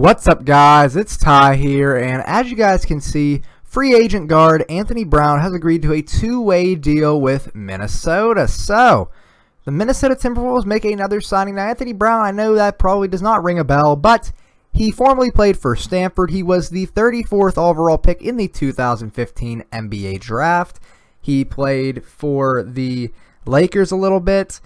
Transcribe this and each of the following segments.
What's up guys, it's Ty here, and as you guys can see, free agent guard Anthony Brown has agreed to a two-way deal with Minnesota. So, the Minnesota Timberwolves make another signing. Now, Anthony Brown, I know that probably does not ring a bell, but he formerly played for Stanford. He was the 34th overall pick in the 2015 NBA draft. He played for the Lakers a little bit,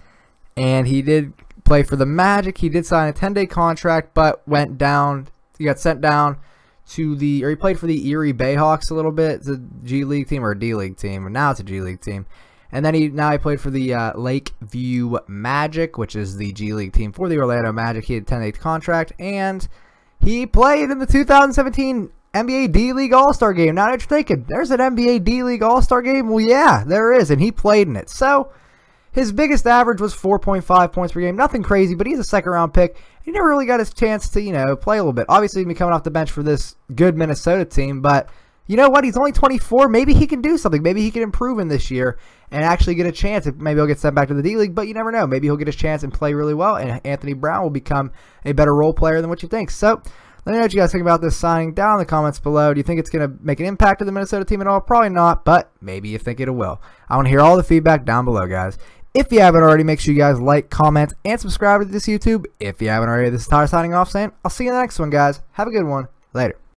and he did play for the Magic. He did sign a 10-day contract, but went down. He got sent down to the, or he played for the Erie Bayhawks a little bit. A G League team or D League team. Now it's a G League team. And then he now he played for the uh, Lakeview Magic, which is the G League team for the Orlando Magic. He had a 10-day contract, and he played in the 2017 NBA D League All Star game. Now that you're thinking, there's an NBA D League All Star game. Well, yeah, there is, and he played in it. So his biggest average was 4.5 points per game. Nothing crazy, but he's a second round pick. He never really got his chance to, you know, play a little bit. Obviously, he's coming off the bench for this good Minnesota team, but you know what? He's only 24. Maybe he can do something. Maybe he can improve in this year and actually get a chance. Maybe he'll get sent back to the D League, but you never know. Maybe he'll get his chance and play really well, and Anthony Brown will become a better role player than what you think. So, let me know what you guys think about this signing down in the comments below. Do you think it's going to make an impact to the Minnesota team at all? Probably not, but maybe you think it will. I want to hear all the feedback down below, guys. If you haven't already, make sure you guys like, comment, and subscribe to this YouTube. If you haven't already, this is Tyler signing off saying, I'll see you in the next one, guys. Have a good one. Later.